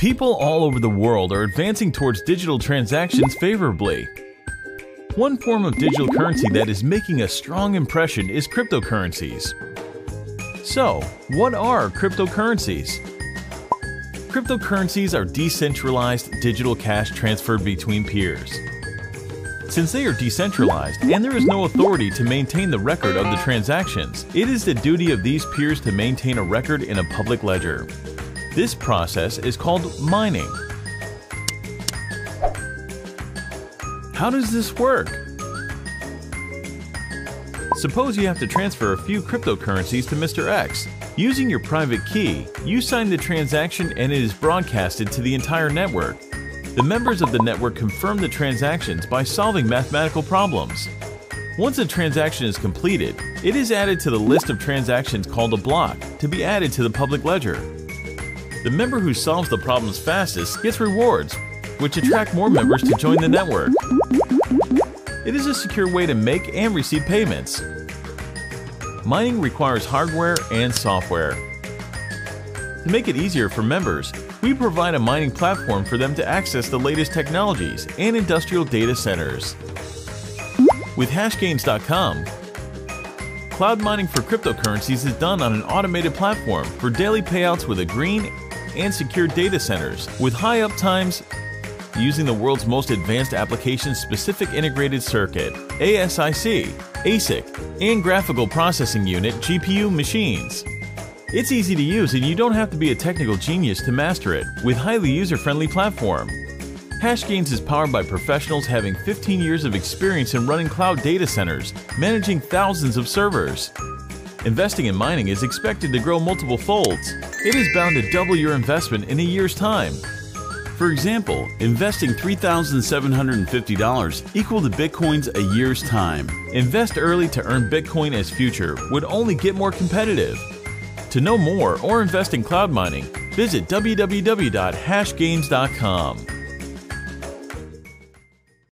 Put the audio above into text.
People all over the world are advancing towards digital transactions favorably. One form of digital currency that is making a strong impression is cryptocurrencies. So, what are cryptocurrencies? Cryptocurrencies are decentralized digital cash transferred between peers. Since they are decentralized and there is no authority to maintain the record of the transactions, it is the duty of these peers to maintain a record in a public ledger. This process is called mining. How does this work? Suppose you have to transfer a few cryptocurrencies to Mr. X. Using your private key, you sign the transaction and it is broadcasted to the entire network. The members of the network confirm the transactions by solving mathematical problems. Once a transaction is completed, it is added to the list of transactions called a block to be added to the public ledger. The member who solves the problems fastest gets rewards, which attract more members to join the network. It is a secure way to make and receive payments. Mining requires hardware and software. To make it easier for members, we provide a mining platform for them to access the latest technologies and industrial data centers. With Hashgains.com, cloud mining for cryptocurrencies is done on an automated platform for daily payouts with a green and secure data centers with high uptimes using the world's most advanced application-specific integrated circuit, ASIC, ASIC, and graphical processing unit GPU machines. It's easy to use and you don't have to be a technical genius to master it with highly user-friendly platform. Hashgains is powered by professionals having 15 years of experience in running cloud data centers, managing thousands of servers. Investing in mining is expected to grow multiple folds. It is bound to double your investment in a year's time. For example, investing $3,750 equal to Bitcoin's a year's time. Invest early to earn Bitcoin as future would only get more competitive. To know more or invest in cloud mining, visit www.hashgains.com.